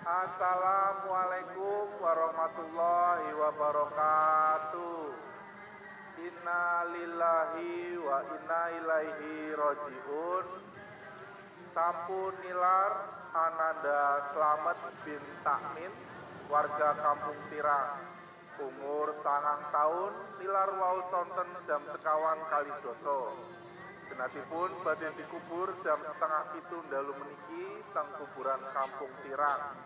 Assalamualaikum warahmatullahi wabarakatuh. Inna lillahi wa inna ilaihi rojiun. Sampun nilar Ananda Slamet bin Takmin, warga Kampung Tirang. Umur sangang tahun, nilar wau sonten jam sekawan kali. Senatipun badhe dikubur jam setengah itu dalu meniki teng kuburan Kampung Tirang.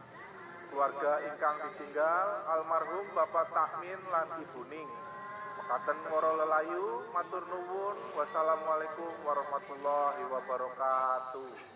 Keluarga ingkang ditinggal almarhum Bapak Takmin lan Ibu Ning. Mekaten para lelayu matur nuwun wassalamualaikum warahmatullahi wabarakatuh.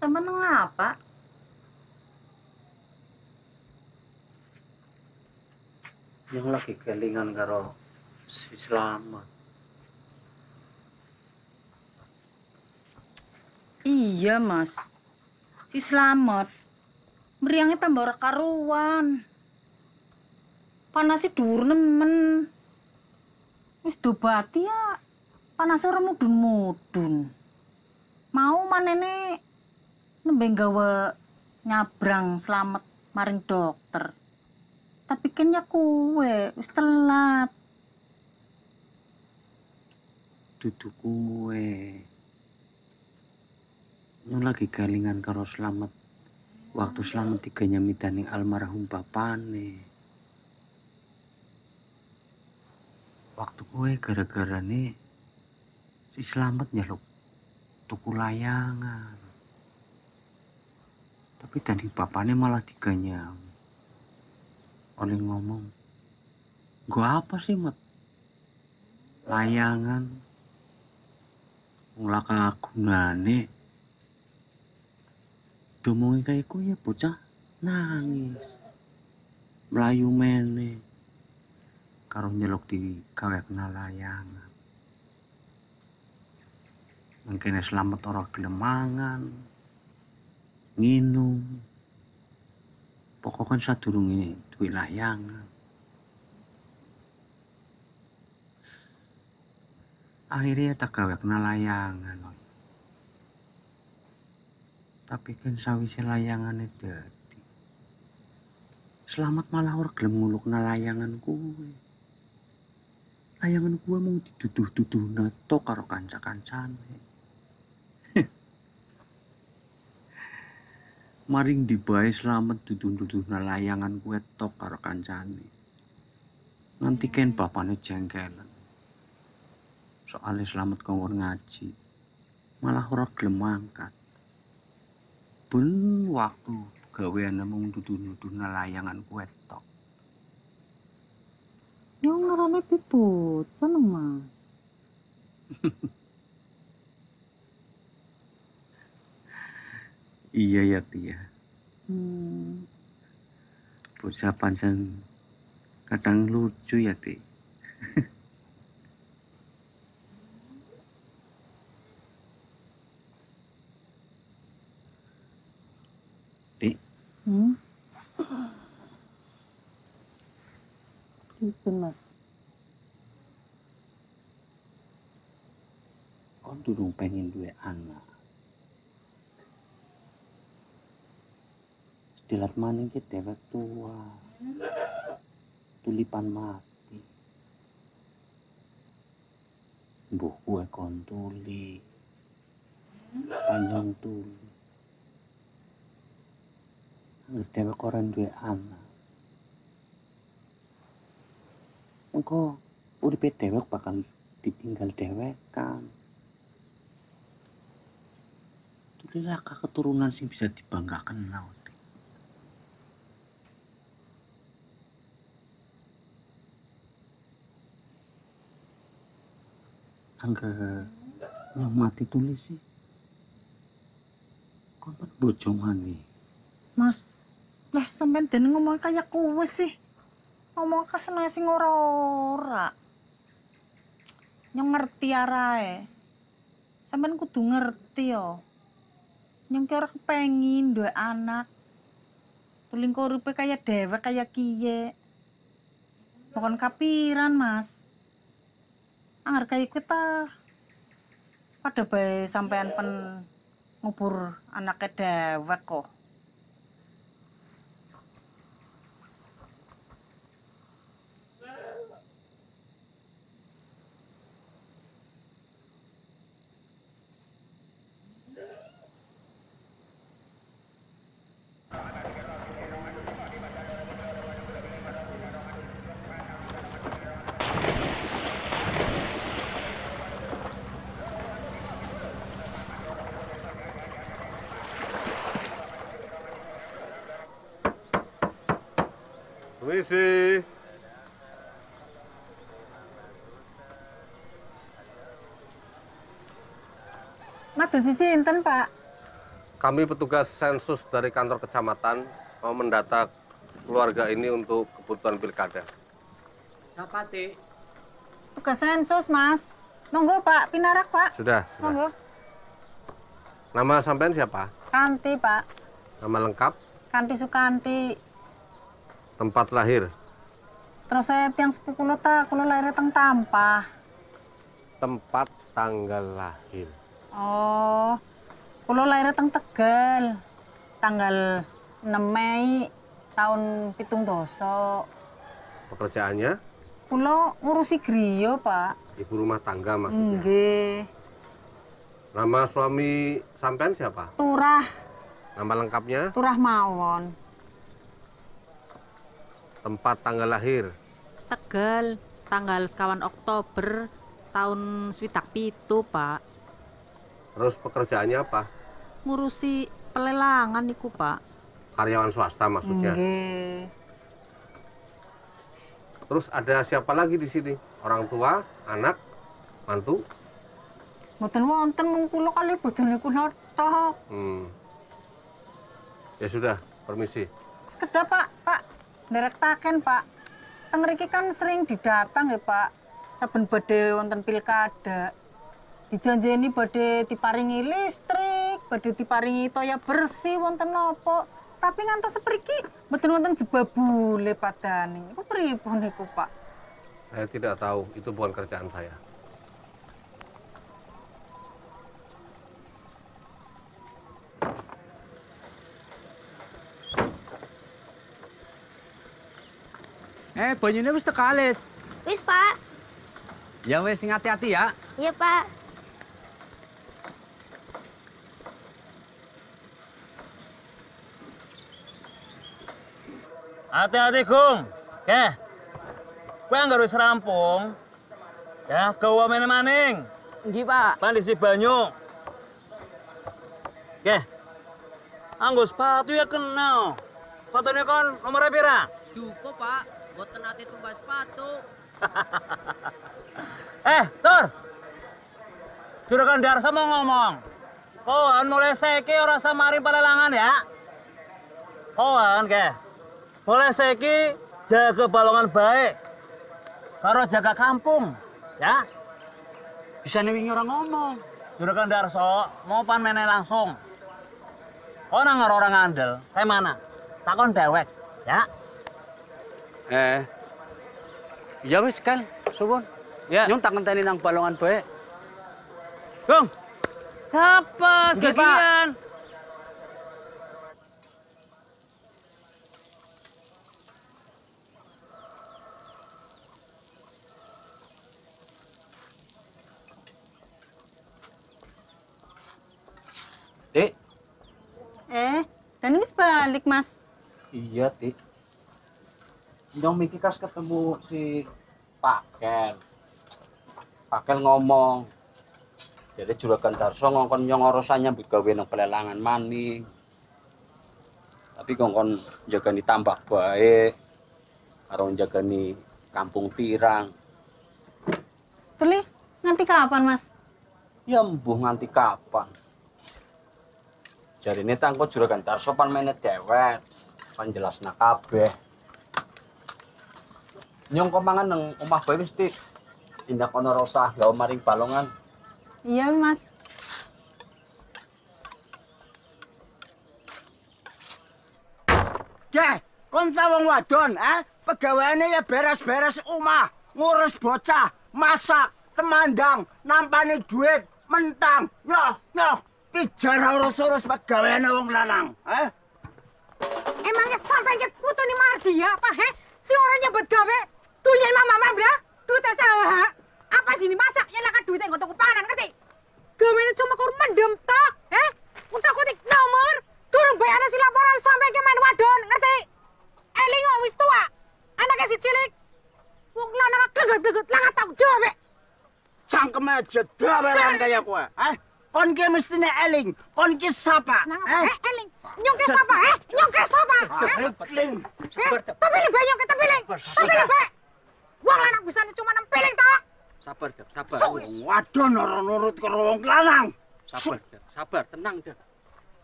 Sampeyan ngapa? yang lagi kelingan karo si selamat Iya, Mas. Si Slamet. Meriangnya tambah ora karuan. Panasnya dhuwur nemen. Wis dobati ya. Panas ora mudun-mudun. Mau manene nembe gawe nyabrang selamat maring dokter. Tapi kan ya kuwe wis telat. duduk kue yang lagi kelingan karo selamat waktu selamat tiga nyamidaning almarhum bapane waktu kue gara-gara nih si selamat nyeluk tuku layangan tapi tadi bapaknya malah diganyam oleh ngomong gua apa sih mat? Layangan. Wong laka gunane domongi kayak ku ya bocah. Nangis. Melayu mene. Karo nyeluk di gawe kena layangan. Mungkin selamat orang gelem mangan nginum pokoknya sadurunge duwe layangan akhirnya tak gawe kena layangan tapi kan sawise layangan dadi. Selamat malah ora gelem nguluk kena layangan kuwe layangan kuwe mung diduduh-duduh neto karo kanca-kancane. Maring dibae slamet duduh-duduh layangan kuwe tok karo kancane. Nganti ken bapane jengkelan. Soale slamet kongkon ngaji. Malah ora gelem angkat. Ben waktu gaweane mung duduh-duduh layangan kuwe tok. Yo ngarane piput, seneng Mas. Iya ya Tia. Hmm. Bocah pancen kadang lucu ya Ti. Hmm. Itu Mas. Kon durung pengen duwe anak. Dilat maning ki dewek tua. Tulipan mati. Mbuh kue kon tuli. Panjang tuli. Angger dewek ora duwe anak. Engko uripe dewek bakal ditinggal dewekan. Tulilah keturunan sing bisa dibanggakan laut. Angger yang mati tulis sih. Kon bojo mani. Mas, lah sampean den ngomong kayak kuwe sih. Ngomong keseneng sing ora-ora. Nyong ngerti arae. Sampean kudu ngerti yo. Nyong ki ora kepengin duwe anak. Tuling uripe kaya dewek kaya kiye. Bukan kapiran, Mas. Angger kaya kita pada bae sampean pen ngubur anaknya dewek kok. Permisi. Matur sisi enten, Pak. Kami petugas sensus dari kantor kecamatan mau mendata keluarga ini untuk kebutuhan pilkada. Dapati. Tugas sensus, Mas. Monggo, Pak. Pinarak, Pak. Sudah, sudah. Monggo. Nama sampean siapa? Kanti, Pak. Nama lengkap, Kanti Sukanti. Tempat lahir, Terus saya tiang sepupu lo ta, kulo lahir teng Tampah. tempat tanggal lahir. Oh, kulo lahir teng Tegal. Tanggal 6 Mei tahun pitung doso. Pekerjaannya, Kulo ngurusi griyo, Pak. ibu rumah tangga maksudnya. Nggih. Nama suami sampean siapa? Turah, Nama lengkapnya, turah mawon. Tempat tanggal lahir, Tegal, tanggal sekawan Oktober tahun swidak pitu, Pak. terus pekerjaannya apa? Ngurusi pelelangan niku, Pak. Karyawan swasta maksudnya. Nggih. Terus ada siapa lagi di sini? Orang tua, anak, mantu? Mboten wonten mung kula kali bojone kula tok. Hmm. Ya sudah, permisi. Sekedap, Pak, Pak. Direktaken, Pak. Teng mriki kan sering didatang ya, Pak. Saben badhe wonten pilkada. Dijanjeni badhe diparingi listrik, badhe diparingi toya bersih wonten napa. Tapi ngantos sepriki mboten wonten jebabule padane. Iku pripun niku, Pak? Saya tidak tahu, itu bukan kerjaan saya. Eh, banyune wis tekalis. Wis, Pak. Ya wis sing hati-hati ya. Iya, Pak. Hati-hati, Gung. Oke. Kowe anggere wis rampung. Ya, gawa meneh-maning. Nggih, Pak. Mandi si banyu. Oke. Anggo sepatu ya kena. Sepatunya kon nomornya pira? Duko, Pak. Boten ate tumbas sepatu. Eh, Tur. Juragan Darsa mau ngomong. Koan mulai seki ora samari palelangan ya. Koan ke. Mulai seki jaga balongan baik. Karo jaga kampung, ya. Bisa nih orang ngomong. Juragan Darso mau pan meneh langsung. Kau nang orang ngandel, kayak mana? Takon dewek, ya. Eh. Ya wis kan, suwun. Ya. Nyong tak ngenteni nang balongan bae. Gung. Dapat gagian. Eh, dan wis balik, Mas. Iya, Dik. Nyong miki kas ketemu si Pakel. Pakel ngomong. Jadi juragan Darso ngongkon nyong urusannya mbok gawe nang pelelangan maning. Tapi ngongkon jagani tambak baik. Karo jagani kampung tirang. Tuli, nganti kapan, Mas? Ya mbuh nganti kapan? Jadi ini tangko juragan Darso pan meneh dewek. Pan jelasna kabeh. Nyong kok mangan nang omah bae wis Dik. Tindak ana rosah gawe maring balongan. Iya, Mas. Geh, kon ta wong wadon, eh? Pegaweane ya beres-beres omah, ngurus bocah, masak, temandang, nampani duit, mentang, nyoh, nyoh. Pijar urus-urus pegaweane wong lanang, eh? Emangnya sampai ke putu ni Mardi ya, apa he? Si orang nyebut gawe, tuyen mama mama bra, duit saya. Apa sih ini masak yang lakat duit yang tuku panan ngerti? Gawe cuma kur mendem tok, eh? Utak kutik nomor, turun bayar si laporan sampai ke main wadon, ngerti? Eling wis tua, anaknya si cilik. Wong lanang geget-geget langat tau jawab. Cangkem aja dawelan kaya kowe, eh? Kon ki mestine eling, kon ki sapa, eh? eh eling, nyong ke sapa, eh? Nyong ke sapa? eh? Eling. Eh, Tepiling bae nyong ke tepiling. Tepiling bae. Wong lanang bisa cuma nempiling tok. Sabar, Dek, sabar. Wong wadon ora nurut karo wong lanang. Sabar, Dek, sabar, tenang, Dek.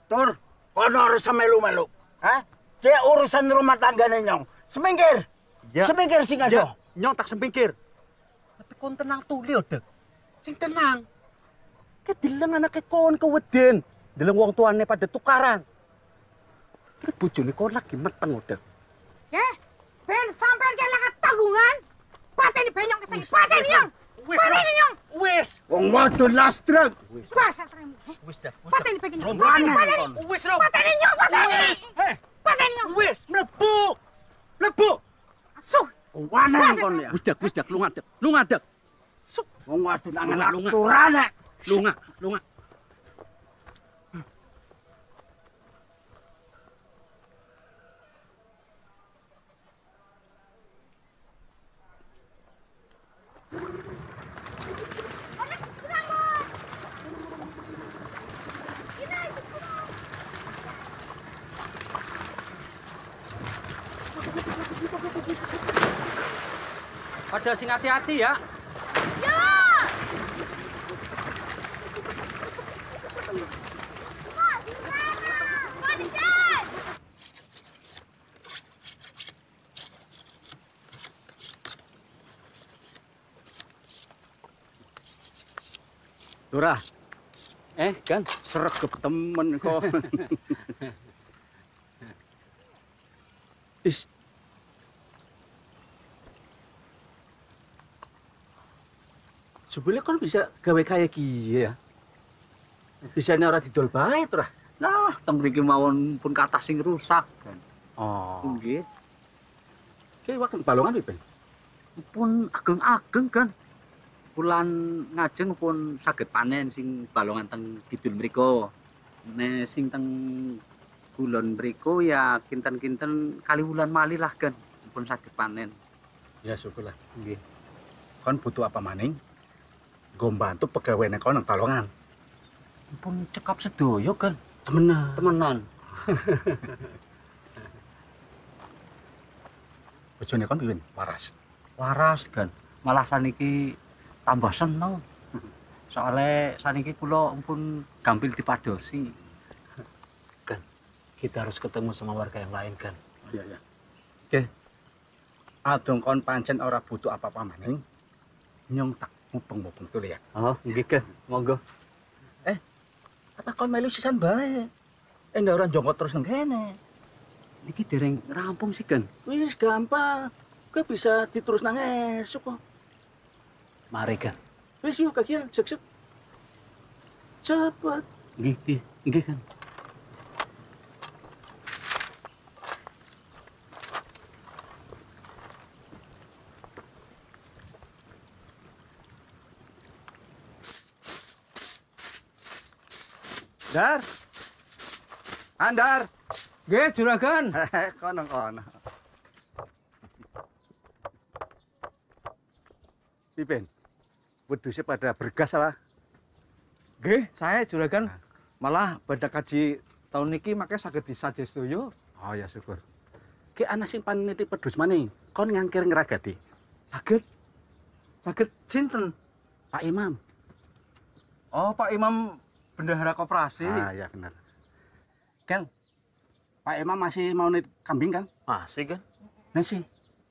Tur, kono harus melu-melu. Hah? Dia urusan rumah tanggane nyong. Semingkir. Ya. Semingkir sing ada. Nyong tak sempingkir. Tapi kon tenang tuh, Leo, Dek. Sing tenang. Kedilang anaknya kon keweden. Deleng wong tuane pada tukaran. Bojone kon lagi meteng udah. Ya, ben sampean ke lakat tanggungan. Pateni benyong pignon Pateni c'est. Wis. ni pignon. Quatre ni pignon. Wes. On va te lastre. Quoi ça traîne? Quatre Pateni. pignon. Quatre ni pignon. Wes. Quatre ni pignon. Quatre ni pignon. Quatre ni pignon. Wes. Le pou. Le pou. Sou. On va ne pas le. Wes. Wes. Longue tête. Longue tête. Sou. Pada sing hati-hati ya. Dora, Eh, kan? sregep temen kok. Is. Sebelnya kon bisa gawe kayak gini ya. Bisa ora didol bae to. Nah, teng mriki mawon pun kathah sing rusak kan. Oh. Nggih. Ki wakan balongan piye? Pun ageng-ageng kan. Kulan ngajeng pun saged panen sing balongan teng kidul mriku. Ne sing teng kulon mriku ya kinten-kinten kali wulan malih lah kan pun saged panen. Ya syukurlah. Nggih. Kon butuh apa maning? Gue bantu pegawai nek kon nang balongan. Pun cekap sedoyo kan Temenan. temenan. Bojone kon piwin? Waras. Waras kan. Malah saniki tambah seneng. Soalnya saniki kula pun gampil dipadosi. Kan kita harus ketemu sama warga yang lain kan. Iya, iya. Oke. Adong kon pancen ora butuh apa-apa maning. Nyong tak mupeng-mupeng tuh ya. Oh, nggih kan. Monggo. Apa kon melu sisan bae? Eh ndak orang jongkot terus nang kene. Niki dereng rampung sih kan. Wis gampang. Kowe bisa diterus nang esuk kok. Mari kan. Wis yuk kakian, sek sek. Cepet. Nggih, nggih, nggih Dar. Andar. Nggih, juragan. kono kono. Pipin. Wedhusnya pada bergas apa? Nggih, saya juragan. Malah pada kaji tahun niki makanya saged disajes doyo. Oh ya syukur. Ki ana sing paniti pedhus maning. Kon ngangkir ngeragati. Saged. Saged sinten? Pak Imam. Oh, Pak Imam bendahara koperasi. Ah ya benar. Kel. Pak Imam masih mau nit kambing kan? Masih kan? Masih.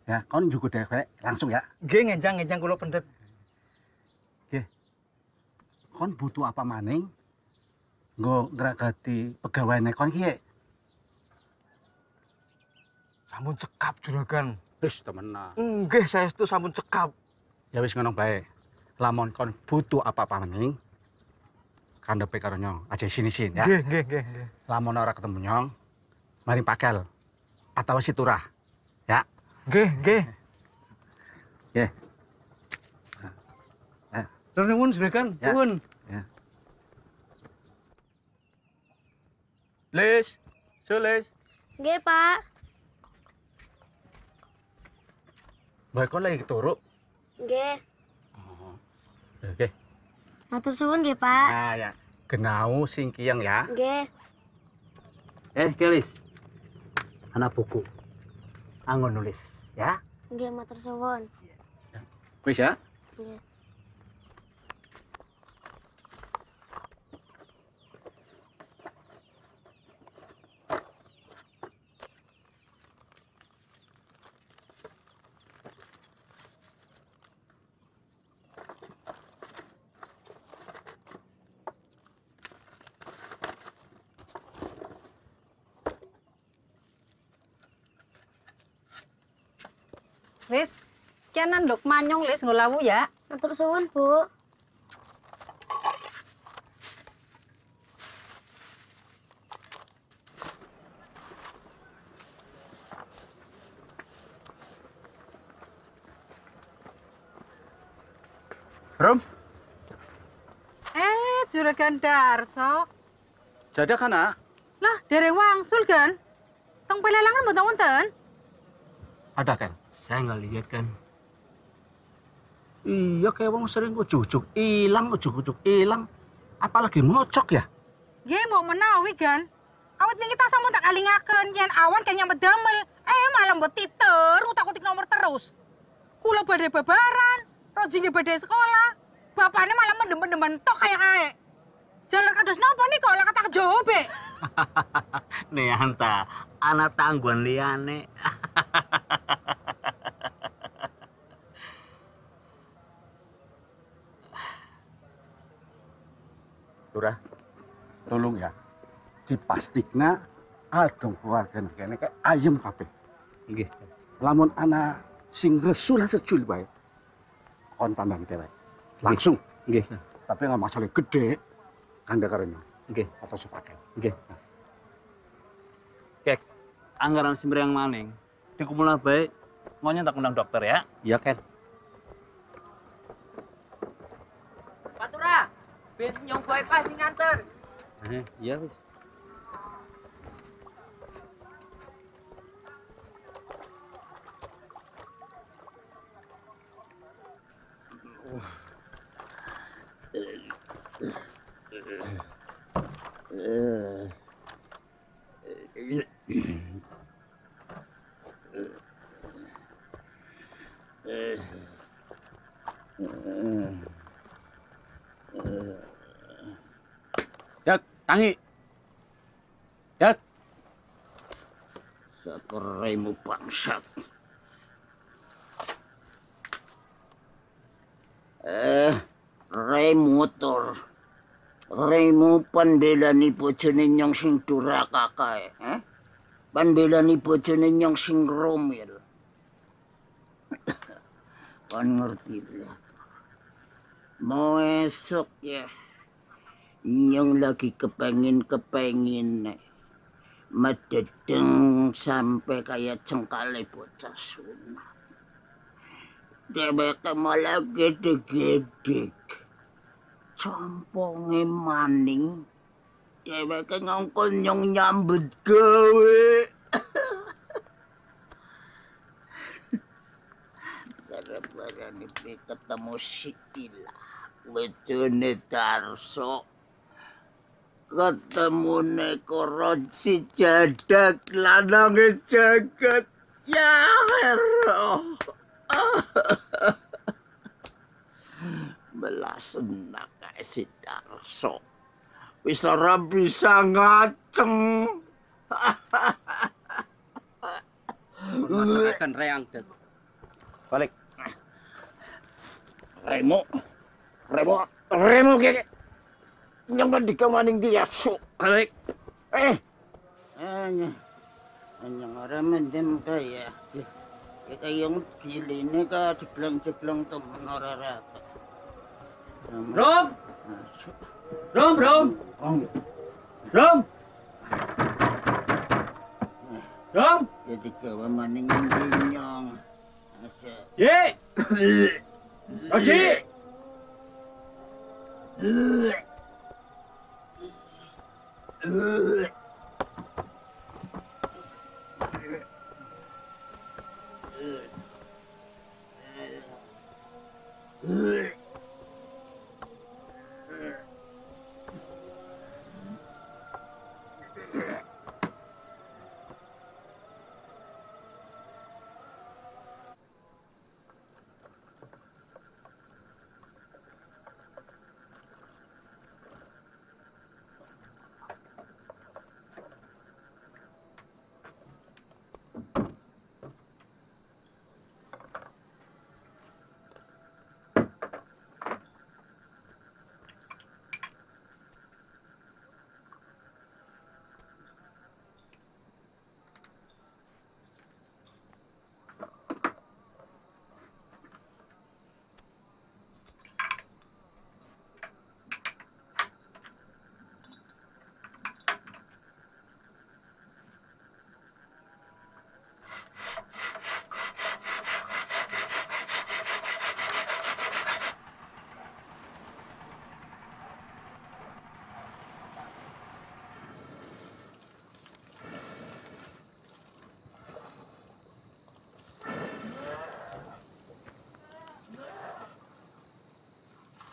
Ya, kon juga dewek langsung ya. Nggih, ngenjang-ngenjang kula pendet. Kon butuh apa maning? Nggo ngeragati pegawai kon ki. Sampun cekap juragan. Wis temenan. Nggih, saya itu sampun cekap. Ya wis ngono bae. Lamun kon butuh apa-apa maning, kandhepe karo nyong, aja sini-sini ya. Nggih, nggih, nggih, nggih. Lamun ora ketemu nyong, mari pakel atau si turah. Ya. Nggih, nggih. Nggih. Terus nuwun juragan, Ya. nuwun. Ya. Les, sules. Nggih, Pak. Bae kon lagi turu. Nggih. Oke. Matur suwun nggih, Pak. Nah, ya. Genau sing kiyang ya. Nggih. Eh, Kelis. Anak buku. Anggon nulis, ya. Nggih, matur suwun. Wis ya. Nggih. Lis, kianan nduk manyong Lis ngolawu ya. Matur suwun, Bu. Rom, Eh, juragan Darso. jadak kana? Lah, dari wangsul kan? Tong pelelangan mboten wonten? Ada kan? Saya nggak lihat kan. Iya kayak wong sering ujuk-ujuk ilang, ujuk-ujuk ilang. Apalagi ngocok ya? Nggih, mau menawi kan? Awit ning kita sampun tak kalingaken yen awan kan nyambet damel. Eh, malah mbok titer utak-utik nomor terus. Kula badhe babaran, Roji nggih badhe sekolah. Bapaknya malah mendem-mendem mentok kayak kayak. Jalan kados nopo nih kok lah kata kejobe. Nih anta, anak tangguhan liane. Turah, tolong ya. Dipastikna adong keluarga kene kayak ayam kabeh. Nggih. Lamun ana sing resul secul bae. Kon tandang dewek. Langsung. Nggih. Tapi nggak masalah gede. Kanda karena Nggih. atau sepaket. Nggih. Kek, anggaran sembrang maning. Dikumpulna baik, maunya tak undang dokter ya. Iya, Ken. Ben nyong pas sing nganter. Eh, iya wis. Yak, tangi. Yak. Saperaimu bangsat. Eh, rei motor. Reimu pandhelani bojone nyong sing duraka kae, eh? Pandhelani bojone nyong sing romil. Kan ngerti lah. Mau esok ya. Nyong lagi kepengin-kepengin mededeng sampai kayak cengkale bocah sunat. Dheweke malah gede-gede. Camponge maning. Dheweke ngongkon nyong nyambut gawe. Gara-gara ketemu si Ila. Wedone Tarso. Ketemu nekorot si jadak lanange jagat. Ya hero. Belasen kae si Darso. Wis ora bisa ngaceng. Masakan reang dat. Balik. Remo. Remo. Remo kek Nyong di kamaning dia Balik. Eh. Anya. Anya ora mendem kaya. Ya kayong piline ka jeblang-jeblang temen ora rata. Rom. Rom, Rom. Ong. Rom. Rom. Jadi kawa maning endi nyong. Asa. Ji. Roji.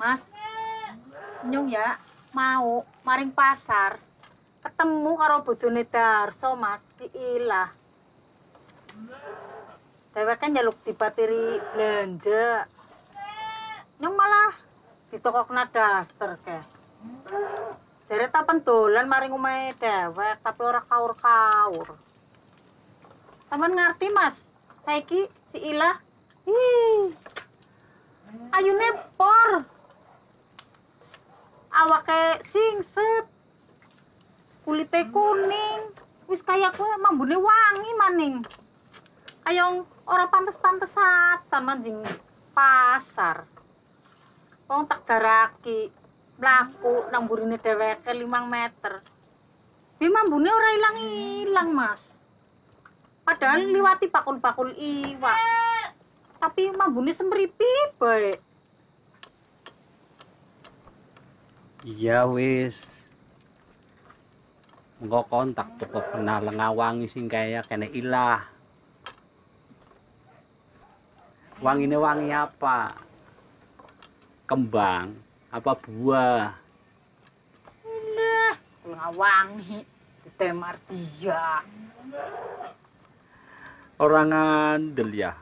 Mas, nyong ya mau maring pasar ketemu karo bojone Darso Mas si Ilah. Dheweke njaluk dipatiri belanja. Nyong malah ditokokna daster ke. Jare tapen dolan maring omahe dhewek tapi ora kaur-kaur. Sampeyan ngerti Mas, saiki si Ilah Ih, ayune por awake singset kulite kuning. Wis kaya kowe mambune wangi maning. Kaya ora pantes-pantesatan manjing pasar. Wong tak jaraki mlaku nang burine dheweke 5 meter. Bi mambune ora ilang-ilang mas. Padahal liwati bakul-bakul iwak. Tapi mambune semripi bae Iya wis. Engko kontak teko kenal ngawangi sing kaya kene ilah. Wangine wangi apa? Kembang apa buah? Lah, ngawangi temar dia. Orang ngandel ya.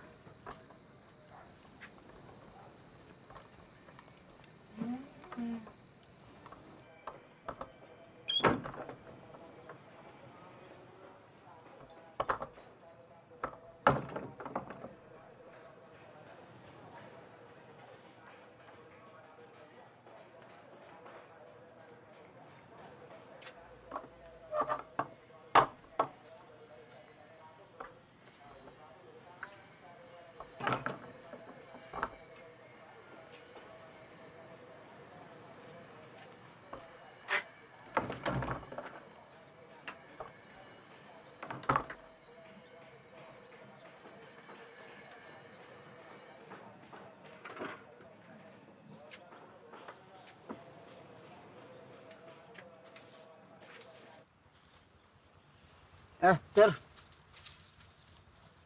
Eh, Tir.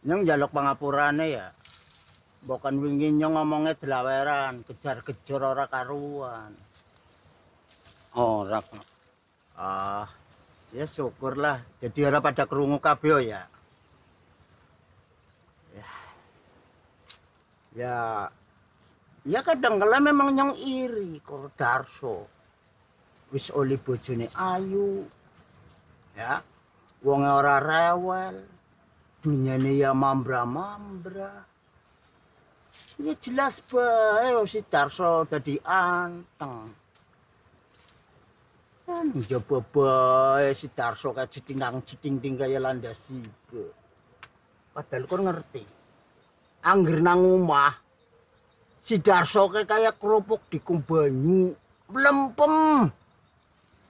Nyong jaluk pangapurane ya. Bukan wingi nyong ngomongnya delaweran, kejar-kejar ora karuan. Ora kok. Ah, ya syukurlah. Jadi ora pada kerungu kabeh ya. Ya. Ya. Ya kadang kala memang nyong iri karo Darso. Wis oli bojone ayu. Ya. Wonge ora rewel. Dunyane ya mambra-mambra. Ya jelas bae si Darso dadi anteng. Kan jaba bae si Darso kayak citinang-citing kaya landas ibu. Padahal kon ngerti. Angger nang omah si Darso kayak kayak kerupuk di banyu. Melempem.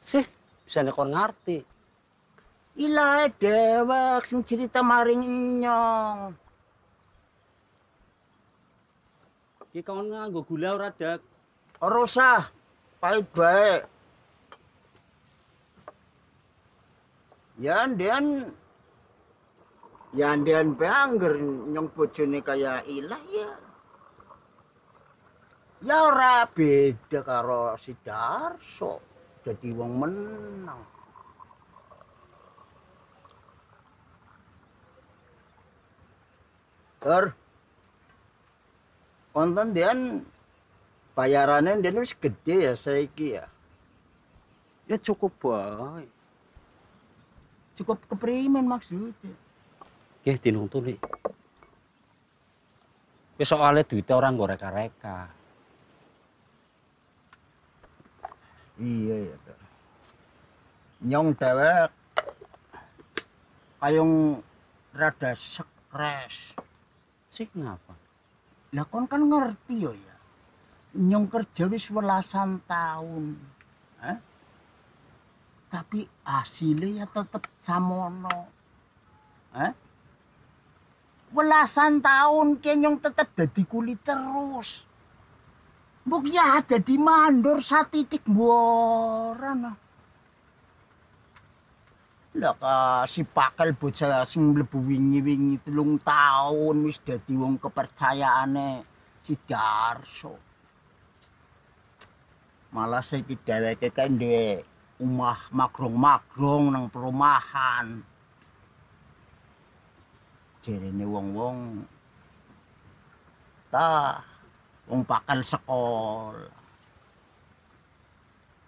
Sih, bisa nekon ngerti. Ilahe dewek sing cerita maring nyong. Ki kon nganggo gula ora dak. Ora usah. Pahit bae. Ya ndian Ya ndian bae angger nyong bojone kaya ilah ya. Ya ora beda karo si Darso. Dadi wong menang. Ter. Konten dian bayarannya dia wis gede ya saiki ya. Ya cukup bae. Cukup keprimen maksudnya. Nggih dinuntuni. Wis soalnya duitnya orang nggo reka-reka. Iya ya. Nyong dewek kayong rada stres. Sih ngapa? Lah kon kan ngerti yo ya. Nyong kerja wis welasan tahun. Hah? Tapi hasilnya ya tetep samono. Hah? Welasan tahun ke nyong tetep dadi kulit terus. Mbok ya dadi mandor satitik boran. Lah ka si pakal bocah sing mlebu wingi-wingi telung taun wis dadi wong kepercayaane si Darso. Malah saiki dheweke kae duwe omah magrong-magrong nang perumahan. Jerene wong-wong ta wong pakal sekolah.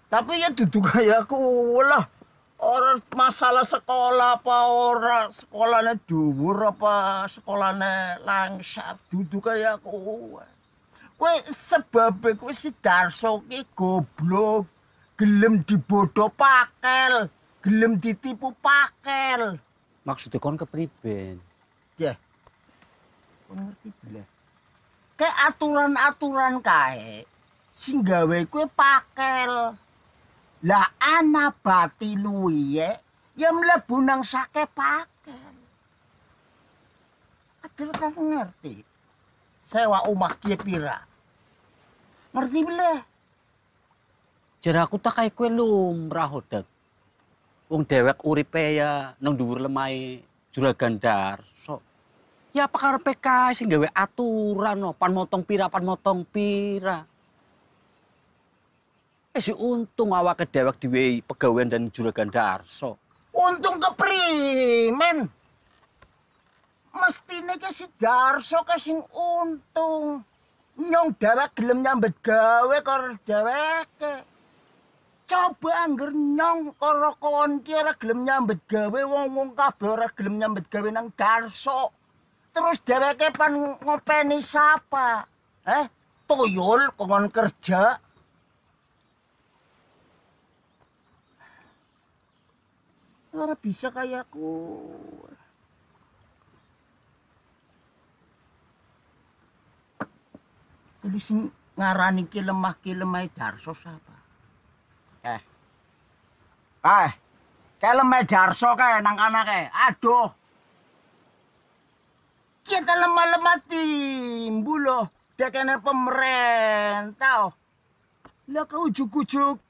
Tapi ya dudu kaya aku lah. Ora masalah sekolah apa ora sekolahnya dhuwur apa sekolahnya langsat dudu kaya kowe. Kowe sebabe kowe si Darso ki goblok, gelem dibodoh pakel, gelem ditipu pakel. Maksudnya kon kepriben? Ya. Kon ngerti belah. Kayak aturan-aturan kae sing gawe kowe pakel. Lah ana bati luye ya mlebu nang sake pakel. Adil kan ngerti. Sewa omah kiye pira? Ngerti belah. Jar aku tak kae kowe lumrah hodat. Wong dewek uripe ya nang dhuwur lemahe juragan Darso. Ya apa karepe kae gawe aturan no, pan motong pira pan motong pira. Si untung awake dewek diwehi pegawean dan juragan Darso. Untung keprimen. Mestine ke si Darso ke sing untung. Nyong dhewek gelem nyambet gawe karo dheweke. Coba angger nyong karo kon ki ora gelem nyambet gawe wong-wong kabeh ora gelem nyambet gawe nang Darso. Terus dheweke pan ngopeni sapa? Eh, tuyul kongon kerja. Ora bisa kayak aku. Jadi sing ngarani ki lemah ki lemah Darso sapa? Eh. Eh. Kayak lemah Darso kayak nang kana kayak. Aduh. Kita lemah-lemah timbul loh. Dia kena pemerintah. Lah kau ujuk-ujuk.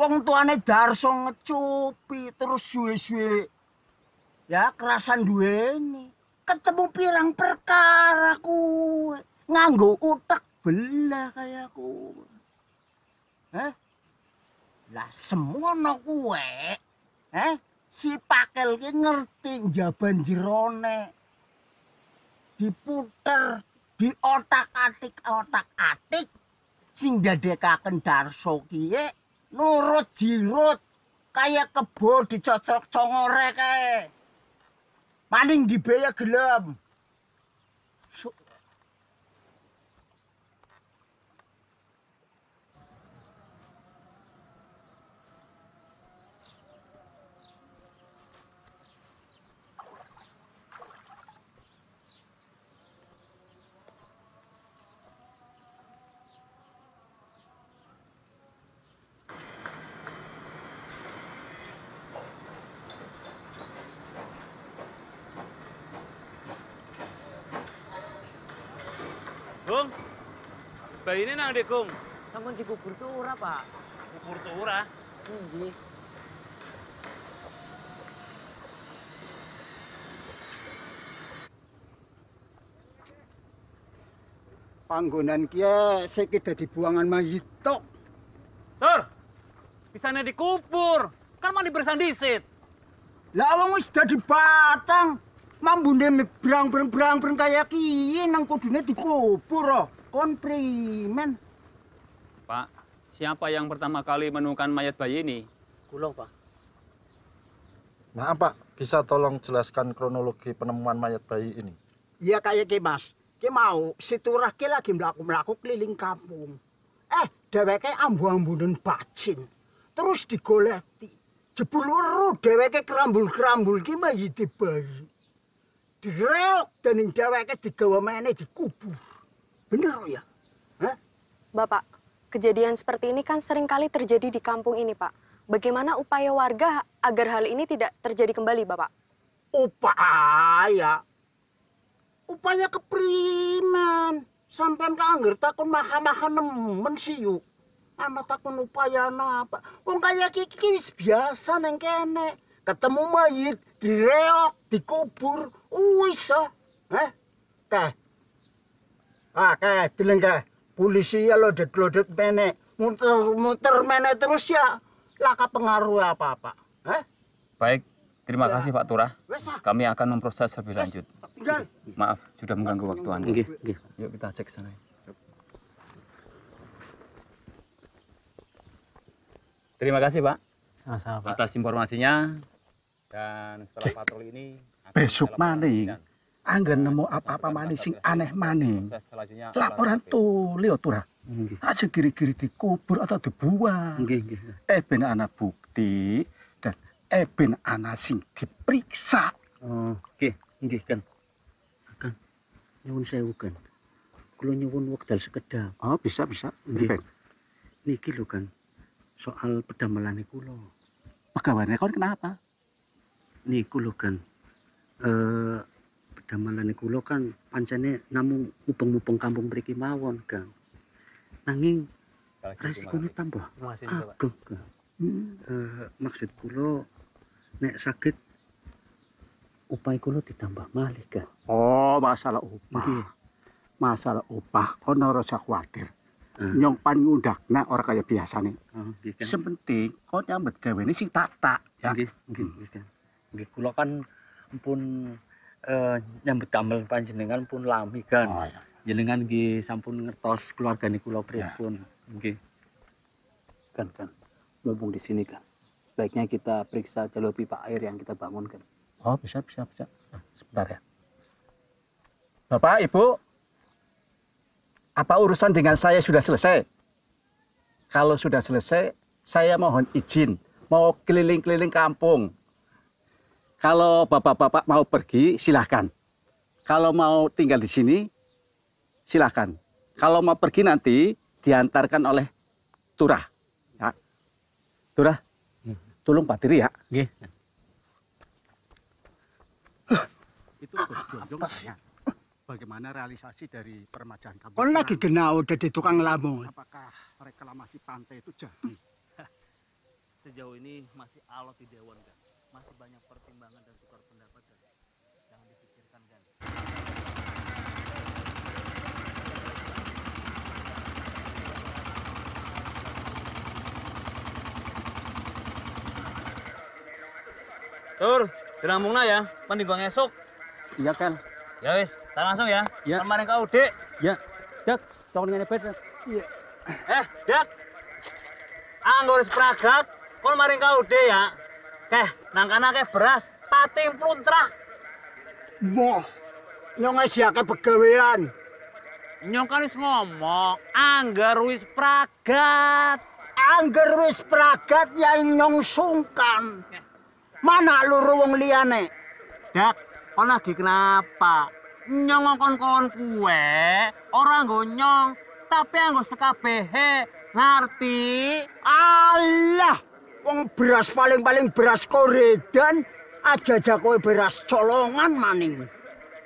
Wong tuane Darso ngecupi terus suwe-suwe. Ya kerasan duweni. Ketemu pirang perkara kuwe. Nganggo utak belah kayak kuwe. Hah? Lah semono kuwe. Eh? Si pakel ki ngerti jaban jerone. Diputer di otak-atik otak-atik sing dadekaken Darso kiye nurut jirut kayak kebo dicocok congore kae. Maning dibaya gelem. Bayi ini nang Gung. Sampun dikubur tuh ora, Pak. Kubur tuh ora. Nggih. Panggonan kiye siki dadi buangan mayit tok. Tur, bisanya dikubur. Kan mandi bersang disit. Lah wong wis dadi batang. Mambune brang-brang-brang kaya kiye nang kudune dikubur. oh. Kon primen. Pak, siapa yang pertama kali menemukan mayat bayi ini? Kula, Pak. Maaf Pak, bisa tolong jelaskan kronologi penemuan mayat bayi ini? Ya kayak ki Mas. Ki mau si turah ki lagi mlaku-mlaku keliling kampung. Eh, dheweke ambu-ambunen bacin. Terus digoleti. Jebul weru dheweke kerambul-kerambul ki mayite bayi. Direok dening dheweke digawa meneh dikubur. Bener oh ya? Hah? Bapak, kejadian seperti ini kan sering kali terjadi di kampung ini, Pak. Bagaimana upaya warga agar hal ini tidak terjadi kembali, Bapak? Upaya? Upaya keprimen. Sampean kangger takon maha-maha nemen sih yuk. Ana takon upaya apa? Wong kaya kiki biasa neng kene. Ketemu mayit, direok, dikubur, wis ah. Heh? Keh. Deleng keh. Polisi ya lodet-lodet mene. Muter-muter mene terus ya. Laka pengaruh apa-apa. Heh? Baik, terima Ya. kasih Pak Turah. Ah. Kami akan memproses lebih lanjut. Tinggal. Maaf, sudah mengganggu waktu Anda. Nggih, nggih. Yuk kita cek sana. Terima kasih Pak Sama-sama, Pak. atas informasinya. Dan setelah patroli ini akan Besok maning. Angger nemu apa-apa maning sing aneh maning. Selanjutnya Laporan tuli oh, turah. Nggih. Aja kiri-kiri dikubur atau dibuang. Nggih, nggih. Eh ben ana bukti dan eh ben ana sing diperiksa. Oh, nggih, nggih, Kang. Kang, nyuwun sewu, Kang. Kula nyuwun wekdal sekedap. Oh, bisa bisa. Nggih. Niki lho, Kang. Soal pedamelane kula. Pegawainya kon kenapa? Niku lho, Kang. Eh pedamelane kula kan pancene namung mubeng-mubeng kampung mriki mawon, Kang. Nanging resikonya tambah ageng Kang. Eh, maksud kula nek sakit upaya kula ditambah malih Kang. Oh, masalah upah. Masalah upah kono ora usah kuwatir. Nyong pan ngundakna ora kaya biasane. Oh, nggih Kang. Sepenting kau nyambet gawene sing tata ya. Nggih, nggih, nggih Kang. Nggih kula kan pun eh, nyambut damel panjenengan pun lami kan. Oh, iya. Jenengan nggih sampun ngertos keluargane kula pripun. Nggih. Kan, kan. Mumpung di sini kan. Sebaiknya kita periksa jalur pipa air yang kita bangunkan. Oh, bisa bisa bisa. Nah, sebentar ya. Bapak, Ibu, apa urusan dengan saya sudah selesai? Kalau sudah selesai, saya mohon izin mau keliling-keliling kampung. Kalau bapak-bapak mau pergi, silahkan. Kalau mau tinggal di sini, silahkan. Kalau mau pergi nanti, diantarkan oleh Turah. Ya. Turah, tolong Pak Tiri ya. Nggih. Itu apa sih? Bagaimana realisasi dari permajaan kampung? Kon lagi genau dadi tukang lamun. Apakah reklamasi pantai itu jadi? Sejauh ini masih alot di Dewan kan. Masih banyak pertimbangan dan tukar pendapat kan. Jangan dipikirkan kan. Tur, dirambungna ya, pendimbang esok. Iya kan. Ya wis, tak langsung ya. Ya. Kemarin kau dek. Ya. Dak, tolong ngene bet. Iya. Eh, Dak. Anggo wis pragat, kon maring kau dek ya. Keh, nang kana keh beras, pating pluntrah. Moh. Nyong siake pegawean. Nyong kan wis ngomong, anggar wis pragat. Angger wis pragat yang nyong sungkan. Mana luru wong liyane? Dak, kon lagi kenapa? Nyong ngongkon kon kue, orang nggo nyong, tapi anggo sekabehe, ngerti? Allah, wong beras paling-paling beras koredan aja aja kowe beras colongan maning.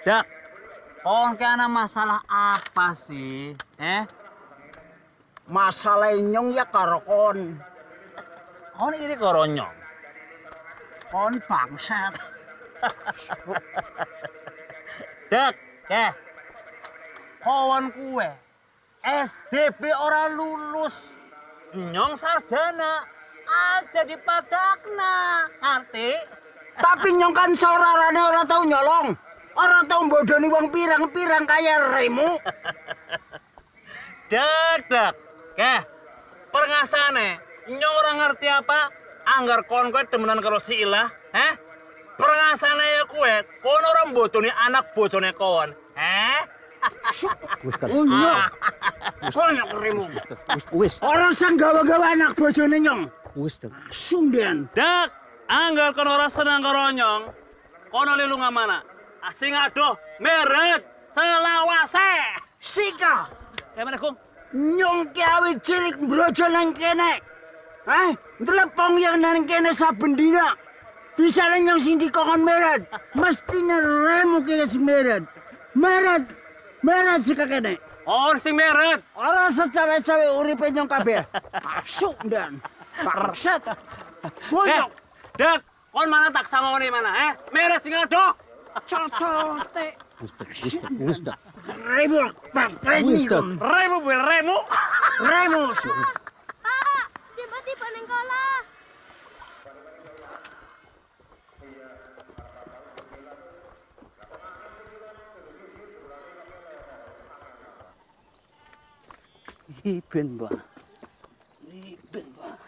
Dak, ke ana masalah apa sih? Eh? Masalah nyong ya karo kon. Kon iri karo nyong. Kon bangsat. Dak, eh. Kawan kue, SDB ora lulus. Nyong sarjana, aja dipadakna. Ngerti? Tapi nyong kan sorarane ora tau nyolong. Ora tau bodoni wong pirang-pirang kaya remu. Dak, dak. Keh, pengasane, nyong ora ngerti apa? Anggar kon kue demenan karo si ilah, eh? Pengasane ya kue, kon ora bodoni anak bojone kon, eh? Wis kan. Oh iya. Kon yang remu. Wis wis. Ora sang gawa-gawa anak bojone nyong. Wis Dak. Sundan. Dak, anggar kon ora seneng karo nyong, kono lilu ngamana? Asing aduh, meret, selawase. Sika. Gimana, Kung? Nyong ki awit cilik brojo nang kene. Hah? Telepong yang nang kene saben dina. Bisa nyong sing dikongkon meret. Mestinya remu kaya si meret. Meret. Meret sika kene. Oh, sing meret. Ora secawe-cawe uripe nyong kabeh. Asuk dan. Bangsat. Eh, Bonyok. Dak, kon mana tak sama ini mana, eh? Meret sing aduh. Cocote. Dak, wis Dak. Remu. Dak. Remu, bil, remu. Remu. Pak, simpen tiba ning kola. Iben, Mbak. Iben, Mbak.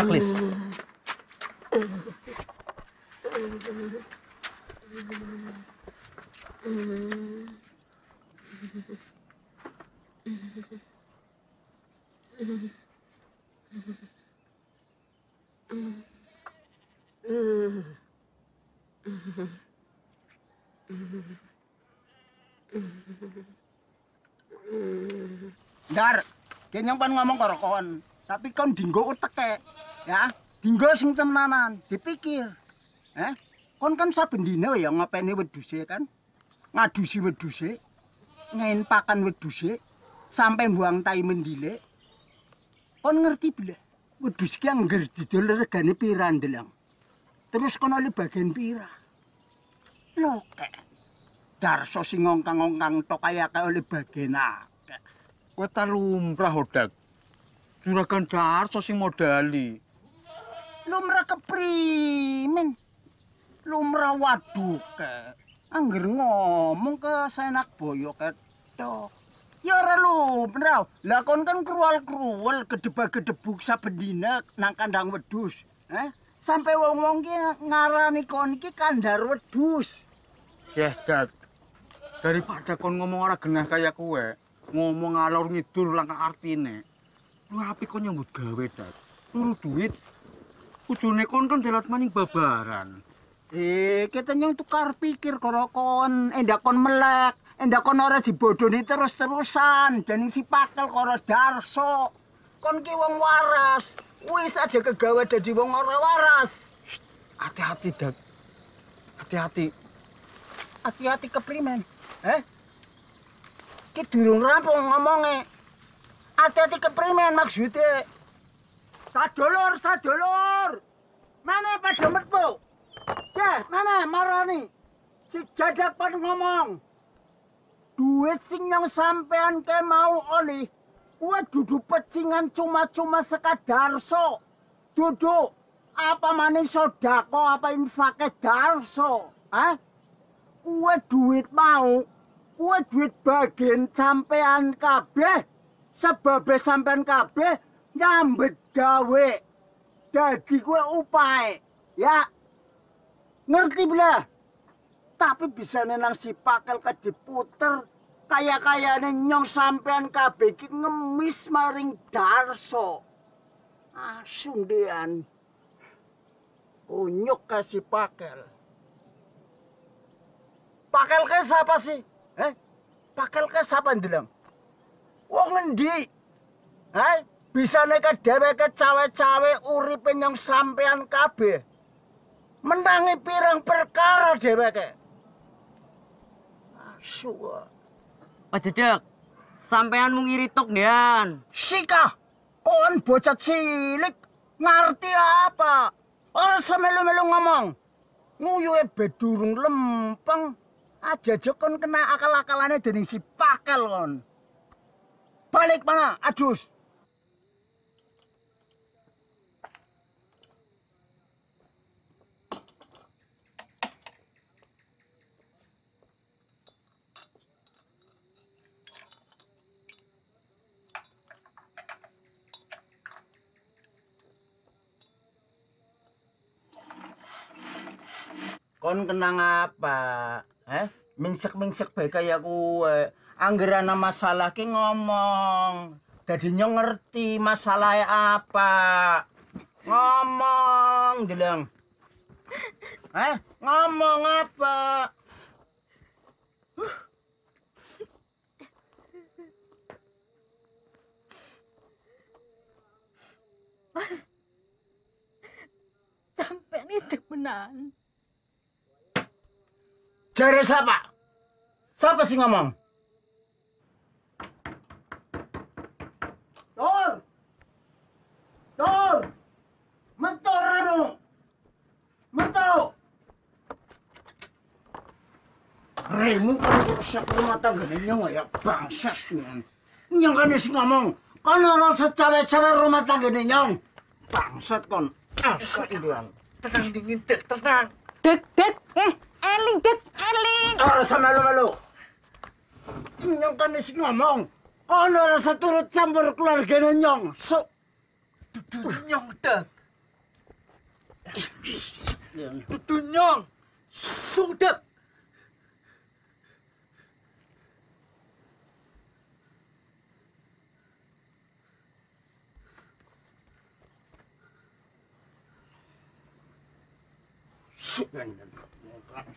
Minyak lis. Dar, Kenyang pan ngomong karo kon. Tapi kon dinggo uteke. Ya, dinggo sing temenanan, dipikir. Eh, kon kan saben dina ya ngopeni weduse kan. Ngadusi weduse. Ngain pakan weduse sampai buang tai mendile. Kon ngerti bila? Wedus ki angger didol regane pira ndelang. Terus kon oleh bagian pira? Loke. Darso sing ngongkang-ngongkang tok kaya kaya oleh bagian akeh. Kowe ta lumrah odak. Juragan Darso sing modali. Lumrah keprimen. Lumrah waduh ke. Angger ngomong ke senak boyo ketok. Ya ora lumrah. Lah kon kan kruwal-kruwal gedebak-gedebuk saben dina nang kandang wedhus. Eh? Sampai wong-wong ki ngarani kon ki kandar wedhus. Ya, Dad. Daripada kon ngomong ora genah kaya kowe, ngomong ngalor ngidul langkah artine. Lu apik kon nyambut gawe, Dad. Turu duit. Ujune kon kan dalat maning babaran. Eh, kita tukar pikir karo kon, endak kon melek, endak kon ora dibodoni terus-terusan, dan si pakel karo darso. Kon ki wong waras, wis aja kegawe dadi wong ora waras. Hati-hati, Dad. Hati-hati. Hati-hati keprimen, eh? Ki durung rampung ngomongnya. Hati-hati keprimen maksudnya. Sadolor, sadolor. Mana pada metu? Ke, mana marani? Si jadak pan ngomong. Duit sing yang sampean ke mau oli. Kue duduk pecingan cuma-cuma sekadar so. Duduk. Apa maning sodako, apa infake darso. Eh? Kue duit mau. Kue duit bagian sampean kabeh. Sebab sampean kabeh nyambet gawe. Dadi kue upae. Ya, Ngerti belah? Tapi bisa nenang si pakel ke diputer. Kaya-kaya nyong sampean kabeh ngemis maring darso. Asung dean. Unyuk kasih pakel. Pakel ke siapa sih? Eh? Pakel ke siapa ndelang? Wong ngendi? Eh? Bisa neka dewe ke cawe-cawe uripe nyong sampean kabeh. menangi pirang perkara dheweke. Asu. Pak sampean mung iri tok ndean. Sika, kon bocah cilik ngerti apa? Ora semelu-melu ngomong. Nguyuhe bedurung lempeng. Aja kon kena akal-akalane dening si pakel kon. Balik mana? Adus. Kon kenang apa? Eh? Mingsek-mingsek bae kaya kuwe. Angger ana masalah ki ngomong. Dadi nyong ngerti masalahnya apa. Ngomong, Deleng. Eh, ngomong apa? Mas, sampai ini demenan. Jare siapa? Siapa sih ngomong? Tor! Tor! Mentor kamu! Mentor! Remu kan rusak rumah tangga nyong ya bangsat nyong. Nyong kan sih ngomong. Kan orang secawe-cawe rumah tangga nyong. Bangsat kon. Asal doang. Tenang dingin, dek, tenang. Dek, dek, eh, eling, dek, eling. Ora sa melo-melo. Nyong kan is ngomong. Ono rasa turut campur keluarga nyong. So, dudu nyong tek. Dudu nyong.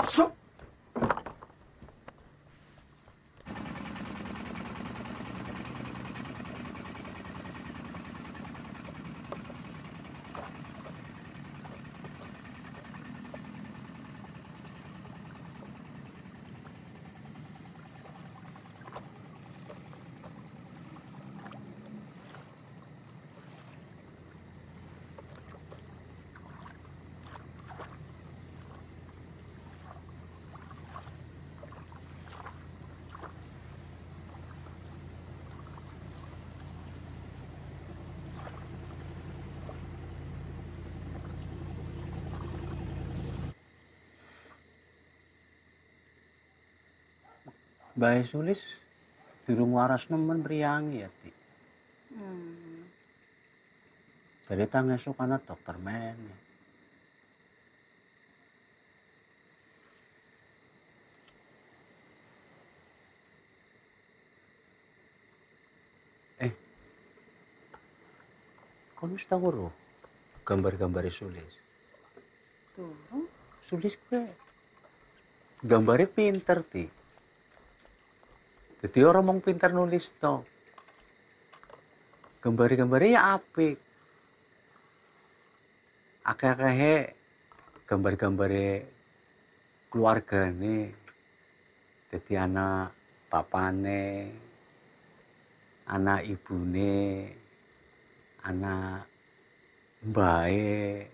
しょ Mbak Sulis durung waras nemen priyangi ya, Ti. Hmm. Jadi tang esuk ana dokter meneh. Eh, kon wis tau weruh gambar-gambare Sulis? Durung. Sulis kuwi gambare pinter, Ti. Jadi orang mau pinter nulis to. Gambare-gambare ya apik. Akeh-akehe gambar-gambare keluargane. Jadi anak papane, anak ibune, anak mbae,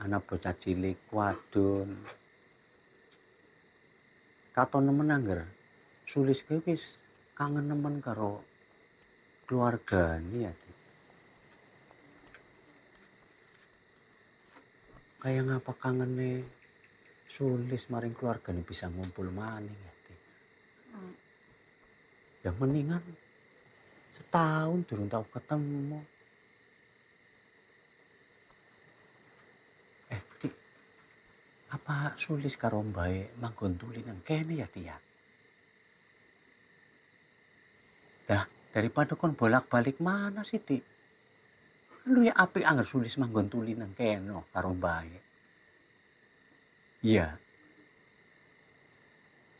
anak bocah cilik wadon. Katon nemen angger. Sulis kuwi wis kangen nemen karo keluargane ya. Ti. Kayak ngapa kangene Sulis maring keluargane bisa ngumpul maning ya. Ti. Ya mendingan setahun durung tau ketemu. Eh, Ti. Apa Sulis karo Mbae manggon tuli nang kene ya, Ti ya? Dah, daripada kon bolak-balik mana sih, Ti? Lu ya apik anggar Sulis manggon tuli nang kene karo Mbae. Iya.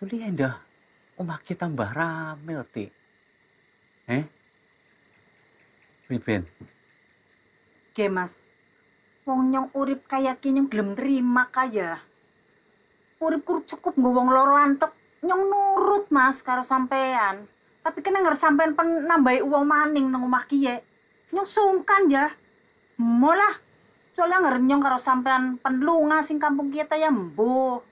Tuli endah omah kita tambah rame, Ti. Eh? Priben? Oke, Mas. Wong nyong urip kaya ki nyong gelem terima kaya. Urip kur cukup nggo wong loro antok nyong nurut, Mas, karo sampean. Tapi kena nggak sampean pen nambahi uang maning nang omah kiye. Nyong sungkan ya. Molah. Soalnya nggak nyong karo sampean pen lunga sing kampung kita ya mbuh.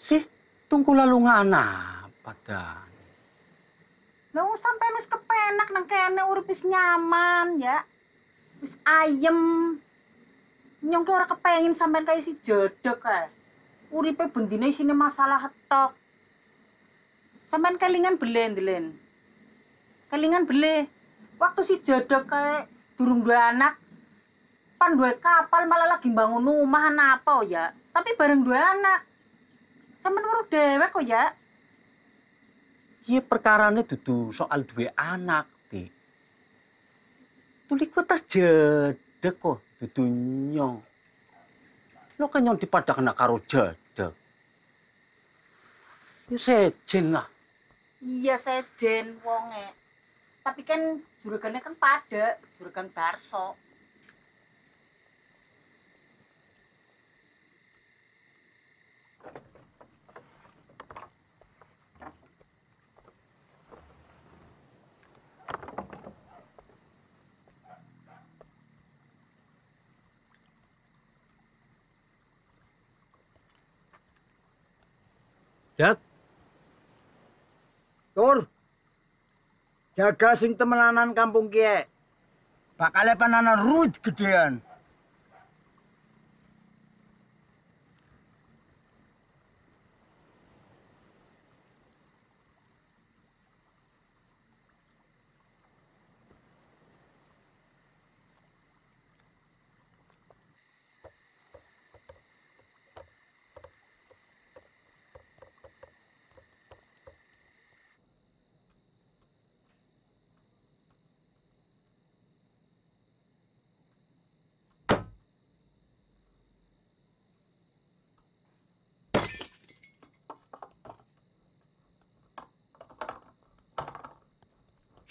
Sih, tunggu lalu ngana pada. Wong sampean wis kepenak nang kene urip wis nyaman ya. Wis ayem. Nyong ki ora kepengin sampean kaya si jedek kae. Uripe bendine isine masalah tok. Sampean kelingan bele ndilen. Kelingan bele. Waktu si jedek kae durung duwe anak. Pan duwe kapal malah lagi bangun rumah apa ya. Tapi bareng duwe anak. Sampean weruh dewek kok ya. Iya perkarane dudu soal duwe anak, Ti. Tuli ku tas jedek kok dudu nyong. Lo kan nyong dipadakna karo jedek. Ya sejen lah. Iya sejen wonge. Tapi kan juragane kan pada, juragan Darso. Dat. Tur. Jaga sing temenanan kampung kie. Bakal pananan rut gedean.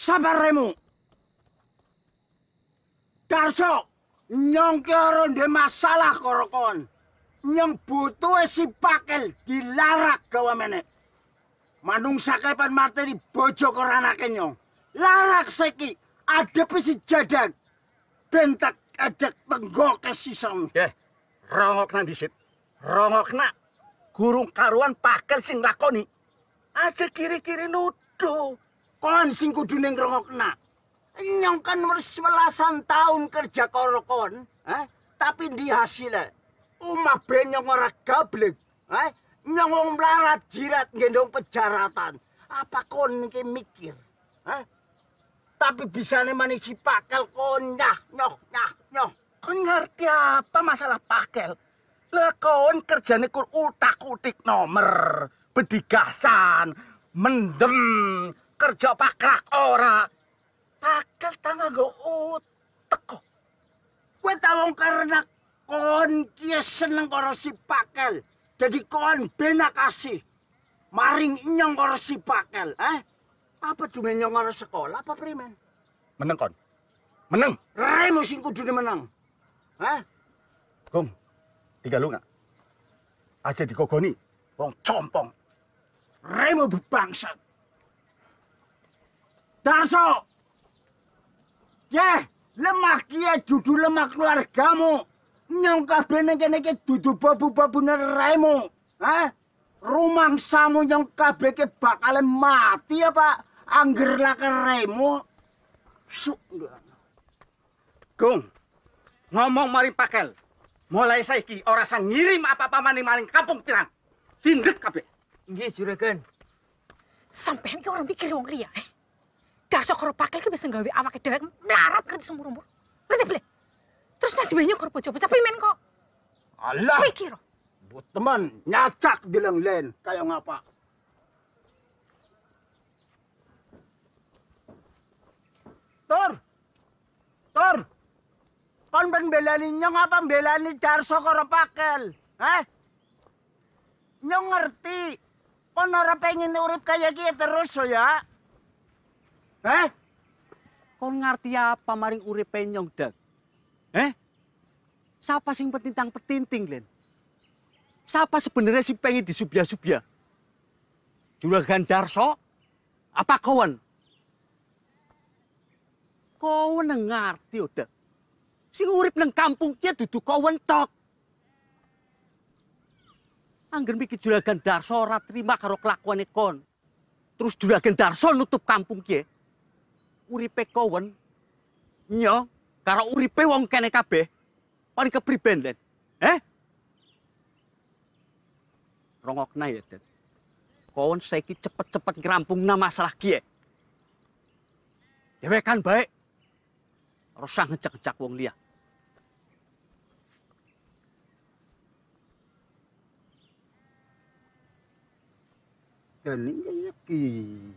Sabar remu. Darso, nyong ora ndek masalah karo kon. Si pakel dilarak gawa menek. Manungsa kepan materi bojo karo nyong. Larak seki adepi si jadak. Bentak adek tenggoke sison. Eh, rongok nang disit. Rongok nak. Gurung karuan pakel sing lakoni. Aja kiri-kiri nuduh. Kon sing kudu ning ngrungokna. Nyong kan wis tahun kerja karo kon, eh? tapi di hasilnya umah benyong ora gablek. Eh? Nyong wong melarat jirat gendong pejaratan. Apa kon iki mikir? Hah? Tapi bisa maning si pakel kon nyah nyoh nyah nyoh. Kon ngerti apa masalah pakel? Lah kon kerjane kur utak-utik nomor, bedigasan, mendem, kerja pakrak ora. Pakel tangga go utek kok. Kue tawong karena kon kia seneng karo si pakel. Jadi kon bena kasih. Maring nyong karo si pakel, eh? Apa dume nyong karo sekolah apa primen? Meneng kon. Meneng. Remu sing kudune menang. Hah? Gong, tiga lu nggak? Aja dikogoni, wong compong. Remu bebangsat. Darso! Ya, lemah kia dudu lemah keluargamu. Nyong kabeh ning kene iki dudu babu-babune remu. Hah? Rumangsamu nyong kabeh ke bakal mati apa? Angger lake remu. Suk Gong, ngomong mari pakel. Mulai saiki ora sang ngirim apa-apa maning-maning kampung pirang. Tindek kabeh. Nggih, Juragan. Sampean ki orang pikir wong liya, eh. Darso karo pakel ki bisa gawe awake dhewe melarat kan sumur-umur. Ngerti beli? Terus nasibnya karo bocah-bocah pimen kok. Allah. Pikir. Bu teman, nyacak dilang len kayak ngapa? Tor, Tor, kon ben belani nyong apa belani Darso karo pakel? Hah? Nyong ngerti, kon ora pengen urip kayak gitu terus so ya? Hah? Kon ngerti apa maring uripe nyong dak? Eh? Siapa sing petintang petinting, Len? Siapa sebenarnya sih pengen disubya-subya? Juragan Darso? Apa kawan? Kawan ngerti udah. Sing urip nang kampung kia dudu kawan tok. Angger mikir juragan Darso ora terima karo kelakuane kon. Terus juragan Darso nutup kampung kia. Uripe kawan nyo karo uripe wong kene kabeh paling kepriben Len. Eh? Rongokna ya, Den. Kawan saiki cepet-cepet ngerampung nama masalah kie. Dewe kan baik. Rasa ngejak-ngejak wong liya. Dan ini kiye.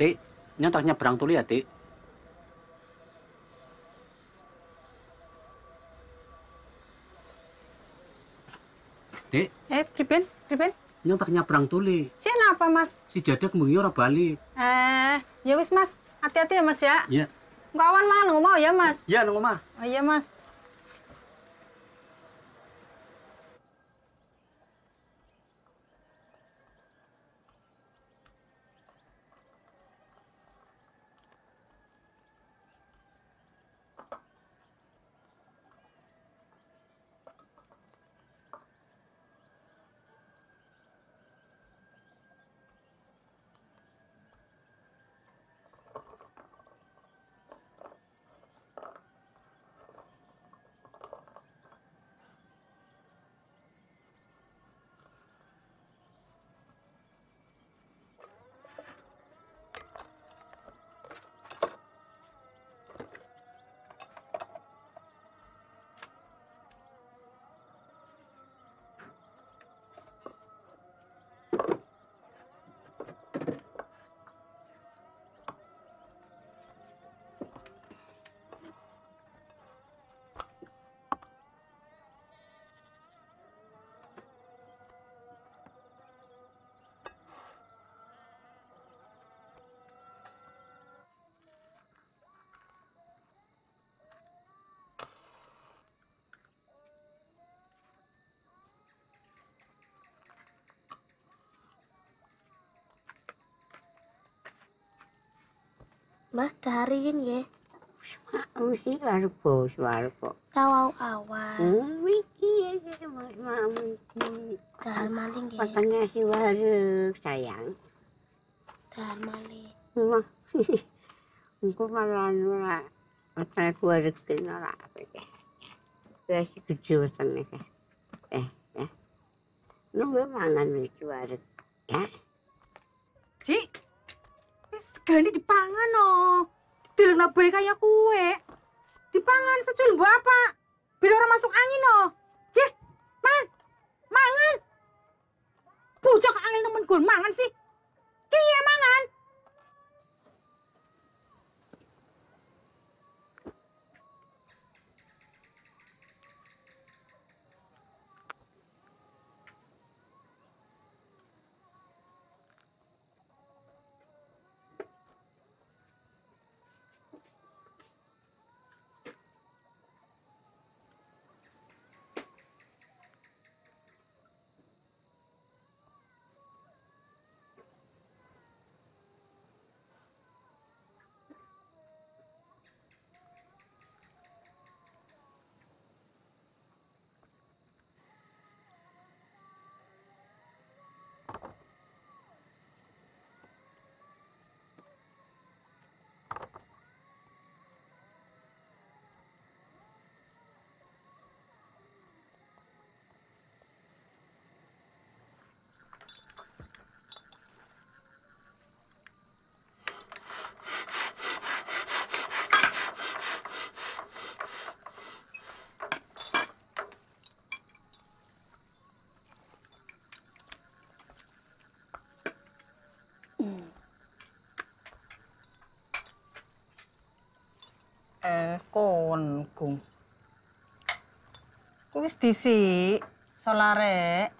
Tik, nyotok nyebrang tuli ya, Tik. Tik, Eh, Priben, Priben. nyotok nyebrang tuli. Siapa apa, Mas? Si Jadek bengi ora bali. Eh, ya wis, Mas. Hati-hati ya, Mas ya. Iya. Enggak awan malah nunggu mau ya, Mas. Iya, nunggu mah. Oh iya, Mas. Mbah daharin ya. Mesti warga, warga. Kawau awan. Hmm, iki ya, mas mamu iki. Dahar maling ya. Potongnya si warga, sayang. Dahar maling. Wah, engko malah ora potongnya ku warga kena ora apa ya. Wes gede wetenge ya. Eh, ya. Nunggu mangan wis warga. Ya. Cik, wis segani dipangan no. Dideleng bae kaya kue. Dipangan secul mbok apa? Biar orang masuk angin no. Ye, man, mangan. Bocah angin nemen gon mangan sih. Kiye mangan? konku. Kuwis disik solare.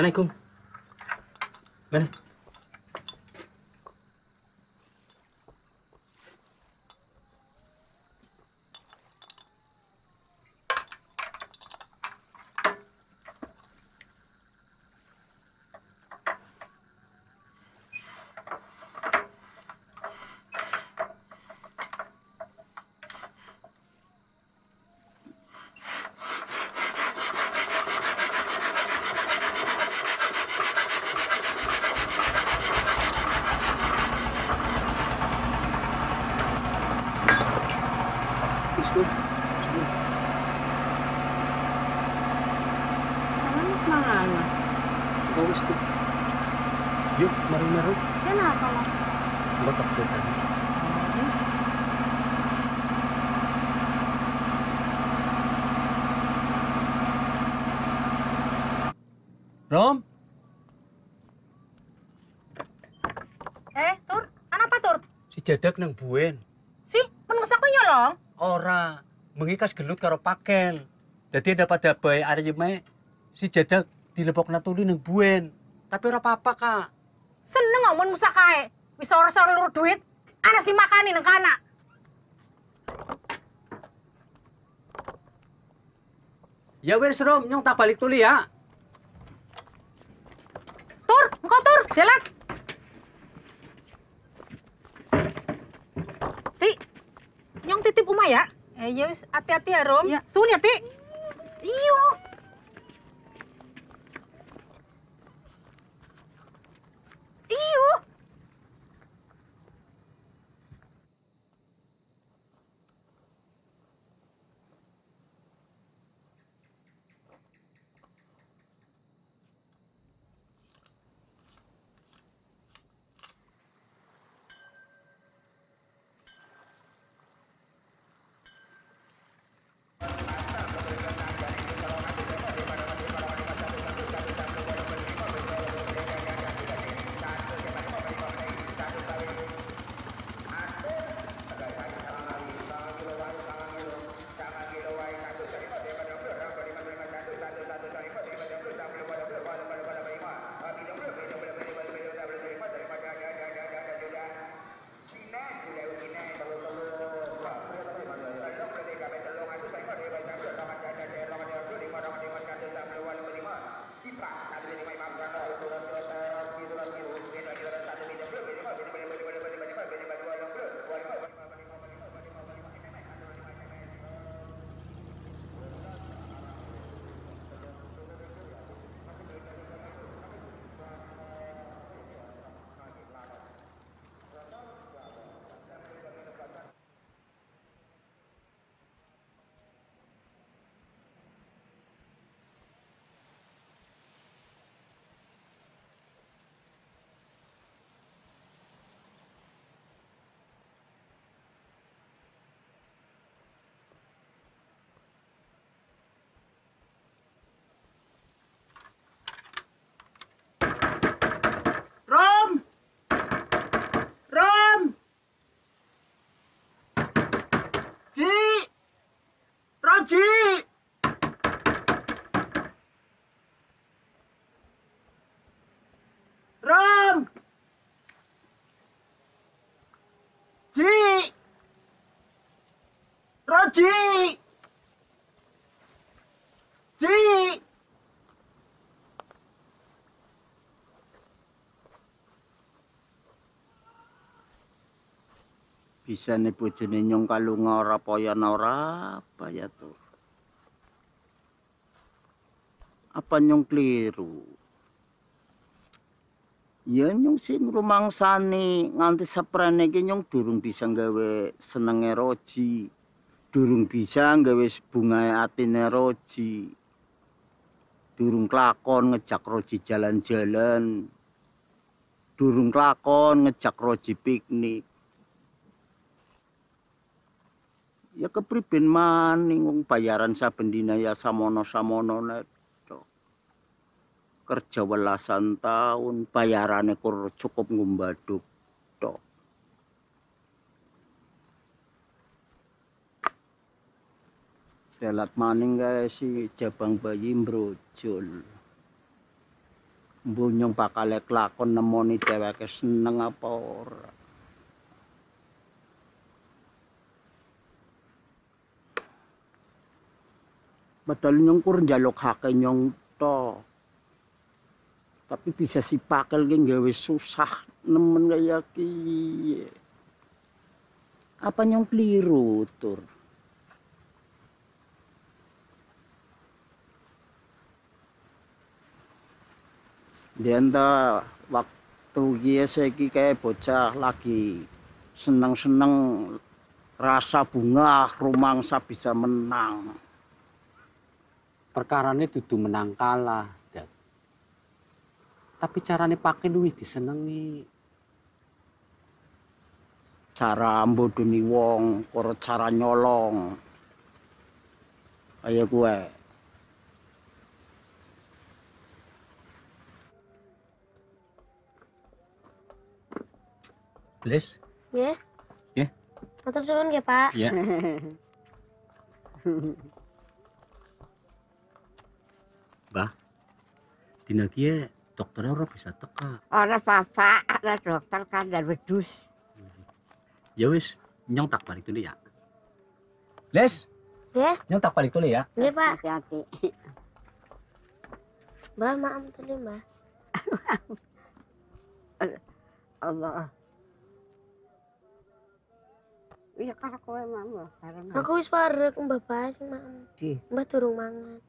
Mana Gung? Mana? Wis Gung. Mana mas mangan mas? Kau wis tuh. Yuk, mari-mari. Kenapa mas? Mbak tak cerita. Rom, Eh, Tur, apa Tur? si jadak nang buen. Sih, men masak kok nyolong? Ora, mengikas gelut karo pakel. Dadi dapat dabai areme si jadak dilebokna tuli nang buen. Tapi ora apa-apa, Kak. Seneng ngomong musak kae. Wis ora ora lur duit, ana si makani nang kana. Ya wes Rom, nyong tak balik tuli ya. Tur, engko tur, jalan. Ti, nyong titip Uma ya. Eh, ya hati-hati ya, Rom. Ya, sun ya, Ti. Iyo. Roji! Ji! Bisa nih bojone nyong kalunga ora poyan ora apa ya tuh. Apa nyong keliru? Ya nyong sing rumangsani nganti saprene iki nyong durung bisa nggawe senenge Roji. Durung bisa nggawe bungae atine Roji. Durung kelakon ngejak Roji jalan-jalan. Durung kelakon ngejak Roji piknik. ya kepriben maning wong bayaran saben dina ya samono-samono. Kerja welasan tahun bayarane kur cukup ngumbaduk Telat maning kae si jabang bayi mbrojol. Mbunyung bakal kelakon nemoni dheweke seneng apa ora. Padahal nyong kur njaluk hake nyong to. Tapi bisa si pakel ki gawe susah nemen kaya ki. Apa nyong keliru tur? Denta waktu kia saiki kayak bocah lagi seneng-seneng rasa bunga rumangsa bisa menang. Perkarane dudu menang kalah, Dad. Tapi carane pakai luwih disenengi. Cara mbodoni wong, cara nyolong. Kayak gue. Les, Ya. Ya. Matur suwun ya, Pak. Ya. Mbah, dina kia dokternya ora bisa teka. Ora bapak, ada dokter kandar wedus. Ya wis, nyong tak balik dulu ya. Les, Ya, nyong tak balik dulu ya. nggih, Pak. Hati-hati. Mbah, maaf tuli, Mbah. Allah. Iya kan aku emang mbak bareng. Aku wis wareg Mbah Bas, Mak. Di. Mbah durung mangan.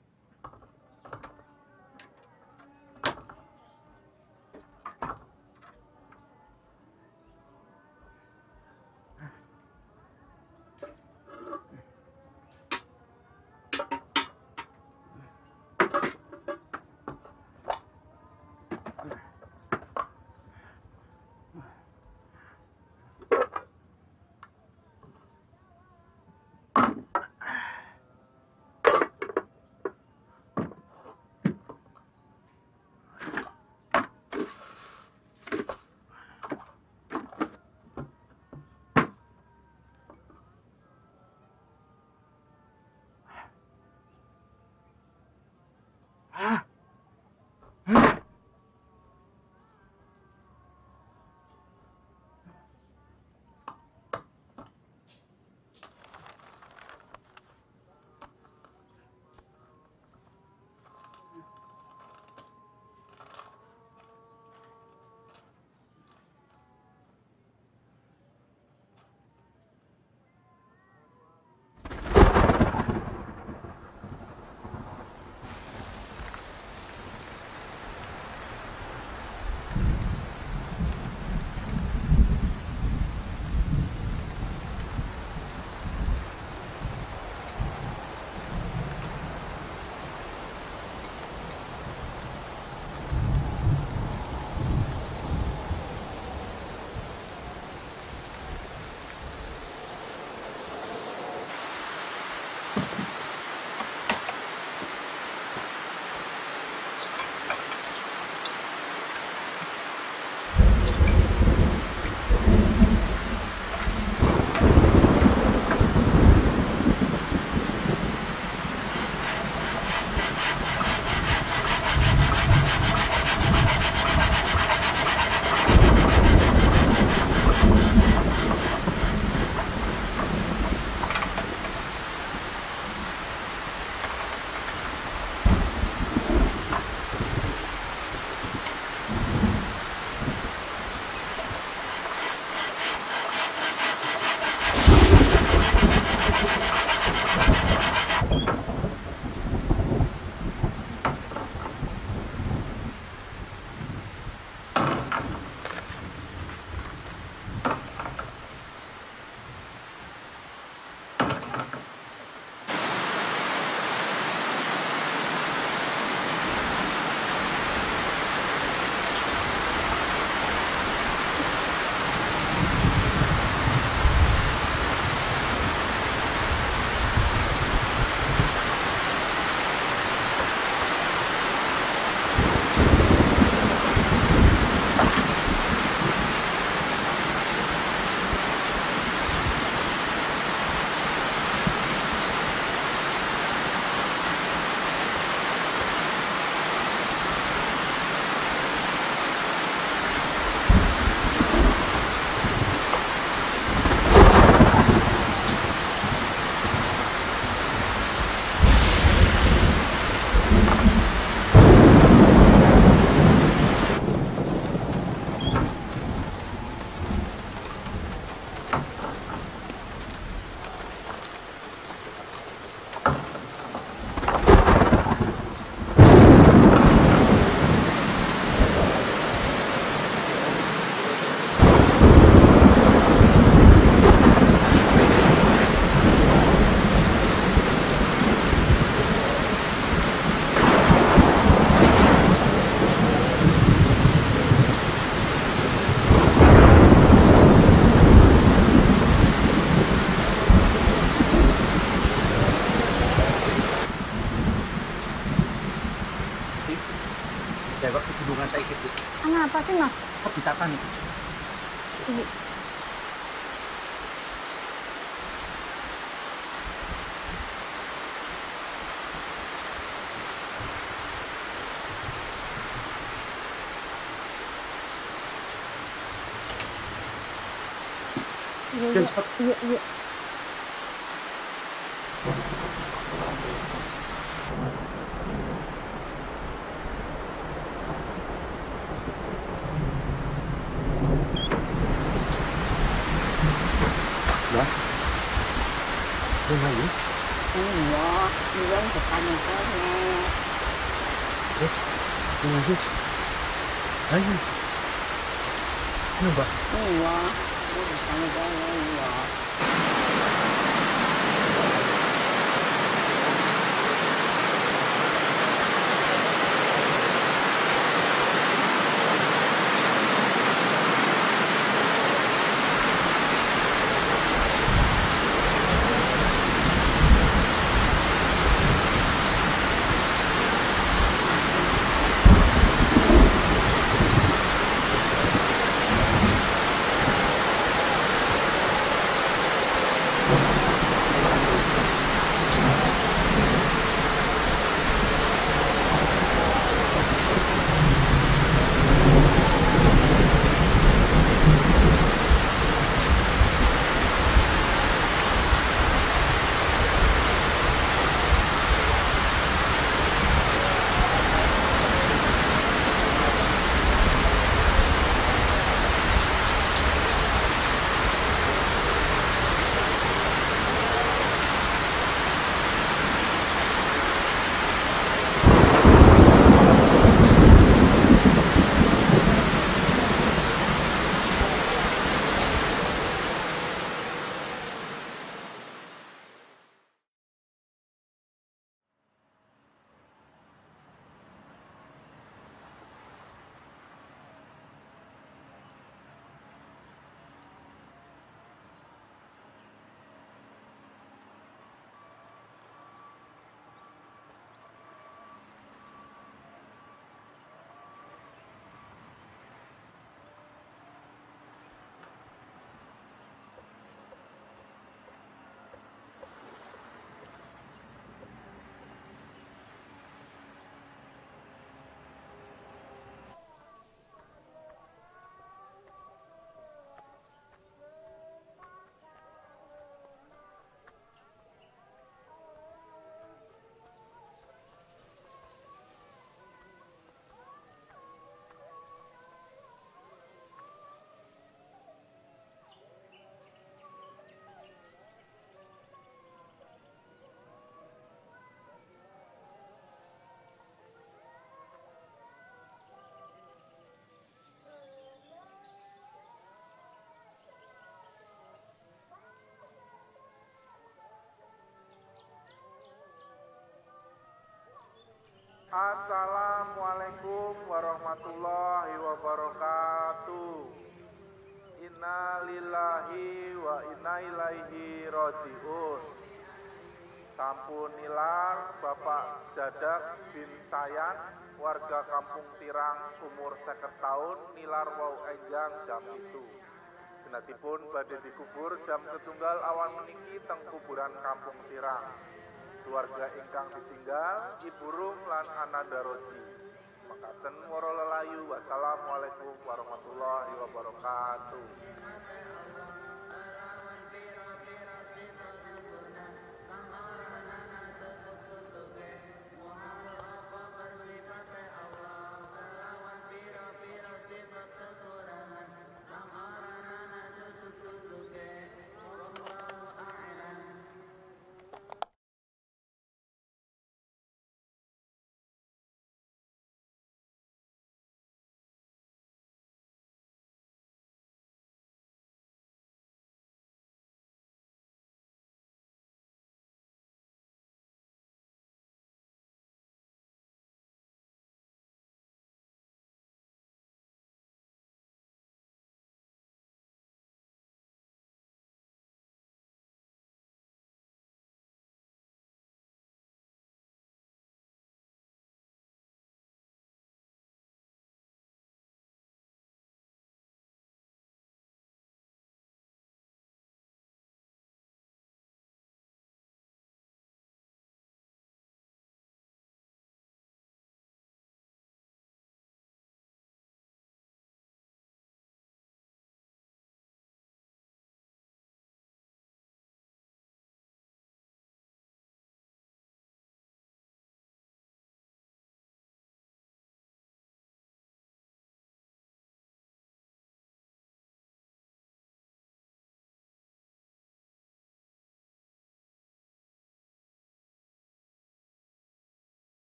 Dan iya. Assalamualaikum warahmatullahi wabarakatuh. Inna lillahi wa inna ilaihi roji'un. Sampun nilar Bapak Dadak bin Sayan, warga kampung Tirang, umur seket tahun, nilar wau enjang jam itu. Senatipun badhe dikubur jam setunggal awan meniki teng kuburan kampung Tirang. Keluarga ingkang ditinggal Ibu Rum lan Ananda Roji. Makaten waro lelayu. Wassalamualaikum warahmatullahi wabarakatuh.